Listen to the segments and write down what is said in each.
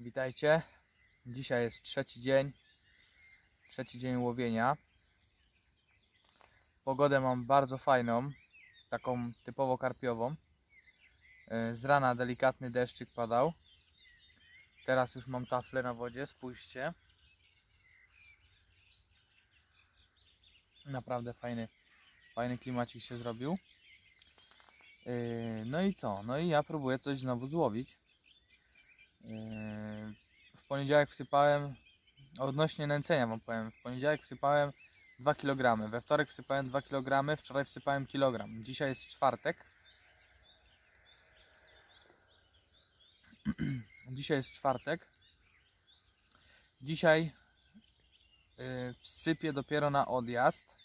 Witajcie. Dzisiaj jest trzeci dzień. Trzeci dzień łowienia. Pogodę mam bardzo fajną, taką typowo karpiową. Yy, Z rana delikatny deszczyk padał. Teraz już mam taflę na wodzie, spójrzcie. Naprawdę fajny, fajny klimacik się zrobił. Yy, No i co? No i ja próbuję coś znowu złowić. Yy, W poniedziałek wsypałem, odnośnie nęcenia wam powiem, w poniedziałek wsypałem 2 kg, we wtorek wsypałem 2 kg, wczoraj wsypałem kilogram. Dzisiaj jest czwartek. Dzisiaj jest czwartek. Dzisiaj yy, wsypię dopiero na odjazd.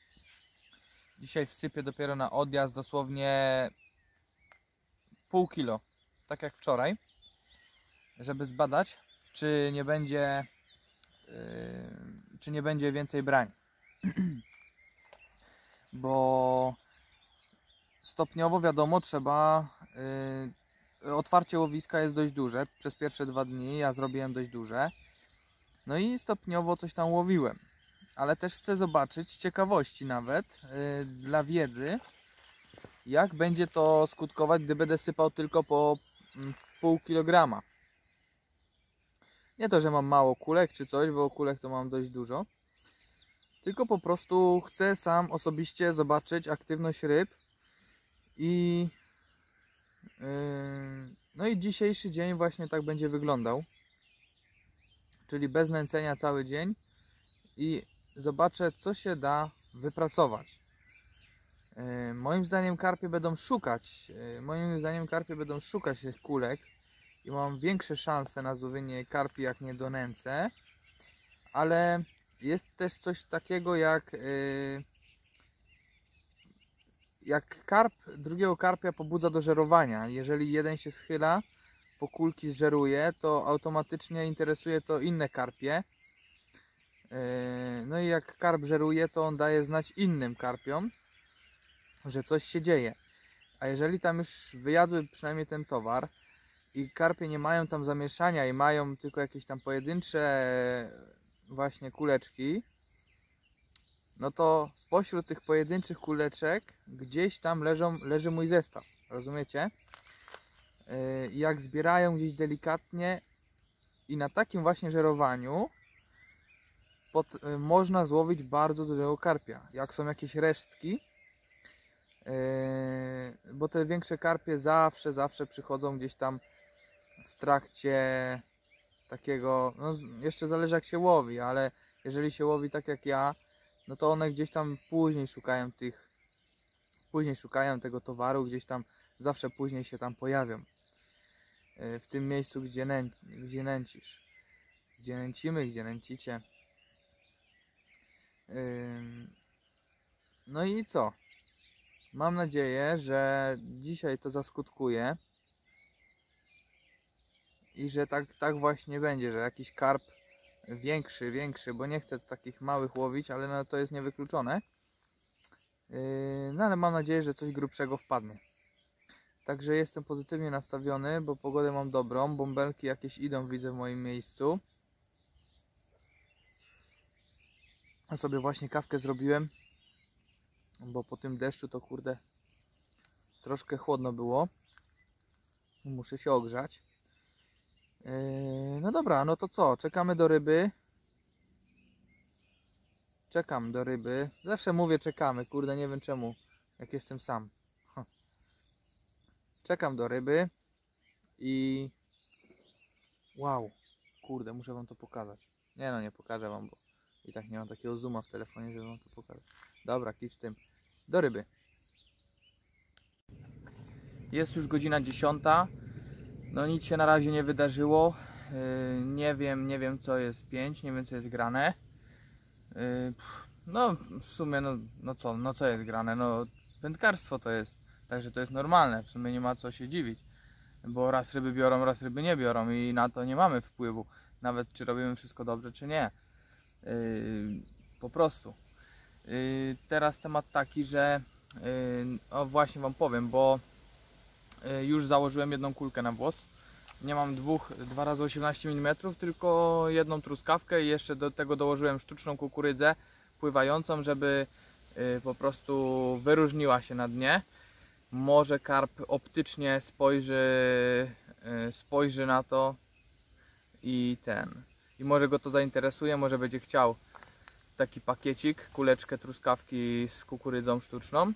Dzisiaj wsypię dopiero na odjazd dosłownie pół kilo, tak jak wczoraj żeby zbadać, czy nie będzie, yy, czy nie będzie więcej brań. Bo stopniowo wiadomo, trzeba. Yy, otwarcie łowiska jest dość duże. Przez pierwsze dwa dni ja zrobiłem dość duże. No i stopniowo coś tam łowiłem. Ale też chcę zobaczyć, ciekawości nawet, yy, dla wiedzy, jak będzie to skutkować, gdy będę sypał tylko po mm, pół kilograma. Nie to, że mam mało kulek czy coś, bo kulek to mam dość dużo. Tylko po prostu chcę sam osobiście zobaczyć aktywność ryb i yy, no i dzisiejszy dzień właśnie tak będzie wyglądał. Czyli bez nęcenia cały dzień i zobaczę co się da wypracować. Yy, moim zdaniem karpie będą szukać, yy, moim zdaniem karpie będą szukać tych kulek i mam większe szanse na złowienie karpi jak nie do nęce, ale jest też coś takiego jak yy, jak karp drugiego karpia pobudza do żerowania. Jeżeli jeden się schyla, po kulki zżeruje, to automatycznie interesuje to inne karpie. Yy, no i jak karp żeruje, to on daje znać innym karpiom, że coś się dzieje. A jeżeli tam już wyjadły przynajmniej ten towar, i karpie nie mają tam zamieszania i mają tylko jakieś tam pojedyncze właśnie kuleczki, no to spośród tych pojedynczych kuleczek gdzieś tam leżą, leży mój zestaw, rozumiecie? Yy, Jak zbierają gdzieś delikatnie i na takim właśnie żerowaniu pod, yy, można złowić bardzo dużego karpia. Jak są jakieś resztki, bo te większe karpie zawsze, zawsze przychodzą gdzieś tam w trakcie takiego, no jeszcze zależy jak się łowi, ale jeżeli się łowi tak jak ja, no to one gdzieś tam później szukają tych, później szukają tego towaru, gdzieś tam zawsze później się tam pojawią. Yy, W tym miejscu, gdzie, nę, gdzie nęcisz. Gdzie nęcimy, gdzie nęcicie. No i co? Mam nadzieję, że dzisiaj to zaskutkuje i że tak, tak właśnie będzie, że jakiś karp większy, większy, bo nie chcę takich małych łowić, ale no to jest niewykluczone. Yy, No ale mam nadzieję, że coś grubszego wpadnie. Także jestem pozytywnie nastawiony, bo pogodę mam dobrą. Bąbelki jakieś idą, widzę w moim miejscu. A sobie właśnie kawkę zrobiłem, bo po tym deszczu to kurde troszkę chłodno było. Muszę się ogrzać. Yy, No dobra, no to co? Czekamy do ryby. Czekam do ryby. Zawsze mówię czekamy, kurde, nie wiem czemu, jak jestem sam. Czekam do ryby i wow, kurde, muszę wam to pokazać. Nie no, nie pokażę wam, bo i tak nie mam takiego zooma w telefonie, żeby wam to pokazać. Dobra, kit z tym. Do ryby. Jest już godzina 10. No nic się na razie nie wydarzyło. Yy, nie wiem, nie wiem co jest 5, nie wiem co jest grane. Pff, no w sumie no, no co, no co jest grane? No wędkarstwo to jest. Także to jest normalne, w sumie nie ma co się dziwić. Bo raz ryby biorą, raz ryby nie biorą i na to nie mamy wpływu. Nawet czy robimy wszystko dobrze, czy nie. Yy, po prostu. Teraz temat taki, że o właśnie wam powiem, bo już założyłem jedną kulkę na włos. nie mam dwóch 2 razy 18 mm, tylko jedną truskawkę i jeszcze do tego dołożyłem sztuczną kukurydzę pływającą, żeby y, po prostu wyróżniła się na dnie. Może karp optycznie spojrzy, y, spojrzy na to i ten. I może go to zainteresuje, może będzie chciał taki pakiecik, kuleczkę truskawki z kukurydzą sztuczną.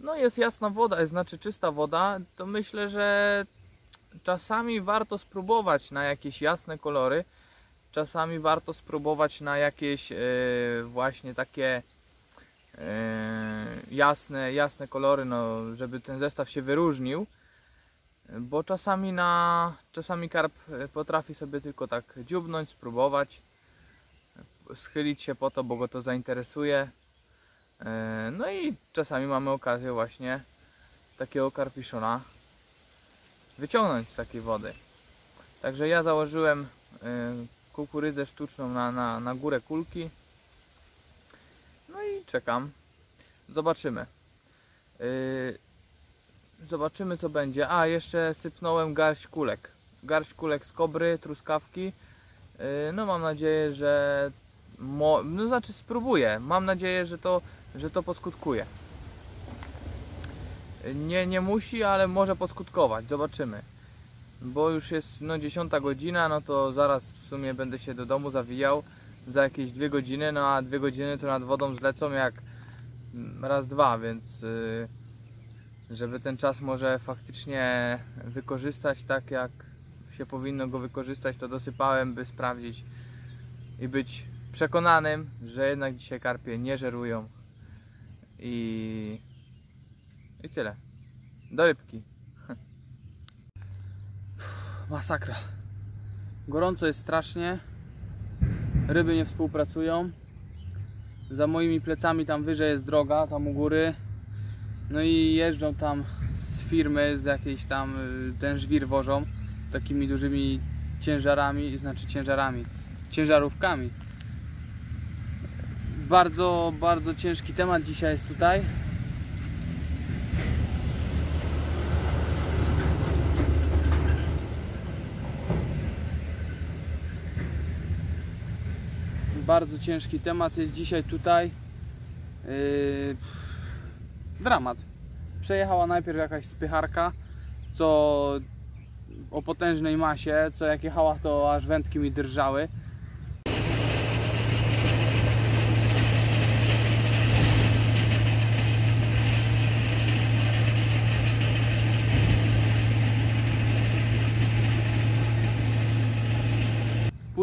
No jest jasna woda, znaczy czysta woda, to myślę, że czasami warto spróbować na jakieś jasne kolory. Czasami warto spróbować na jakieś e, właśnie takie e, jasne, jasne kolory, no, żeby ten zestaw się wyróżnił. Bo czasami na czasami karp e, potrafi sobie tylko tak dziubnąć, spróbować, schylić się po to, bo go to zainteresuje. E, No i czasami mamy okazję właśnie takiego karpiszona wyciągnąć z takiej wody. Także ja założyłem e, kukurydzę sztuczną na, na, na górę kulki. No i czekam. Zobaczymy. E, Zobaczymy co będzie. A, jeszcze sypnąłem garść kulek. Garść kulek z kobry, truskawki. No mam nadzieję, że no znaczy spróbuję. Mam nadzieję, że to, że to poskutkuje. Nie, nie musi, ale może poskutkować. Zobaczymy. Bo już jest no 10 godzina, no to zaraz w sumie będę się do domu zawijał za jakieś dwie godziny, no a dwie godziny to nad wodą zlecą jak raz, dwa, więc y, żeby ten czas może faktycznie wykorzystać tak jak się powinno go wykorzystać, to dosypałem, by sprawdzić i być przekonanym, że jednak dzisiaj karpie nie żerują i, i tyle. Do rybki. Masakra. Gorąco jest strasznie. Ryby nie współpracują. Za moimi plecami tam wyżej jest droga, tam u góry. No i jeżdżą tam z firmy, z jakiejś tam y, ten żwir wożą takimi dużymi ciężarami, znaczy ciężarami, ciężarówkami bardzo, bardzo ciężki temat dzisiaj jest tutaj. Bardzo ciężki temat jest dzisiaj tutaj. Yy, dramat. Przejechała najpierw jakaś spycharka, co o potężnej masie, co jak jechała to aż wędki mi drżały.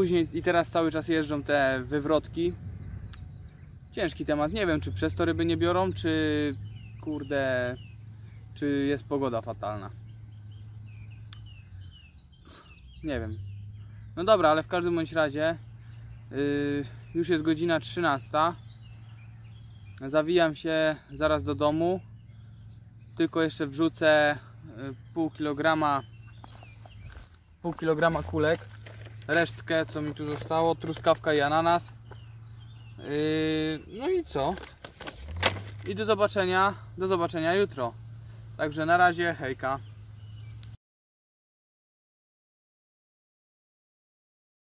Później i teraz cały czas jeżdżą te wywrotki. Ciężki temat. Nie wiem, czy przez to ryby nie biorą, czy kurde, czy jest pogoda fatalna. Nie wiem. No dobra, ale w każdym bądź razie yy, już jest godzina 13. Zawijam się zaraz do domu. Tylko jeszcze wrzucę yy, pół kilograma pół kilograma kulek resztkę co mi tu zostało, truskawka i ananas. Yy, no i co? I do zobaczenia, do zobaczenia jutro. Także na razie, hejka.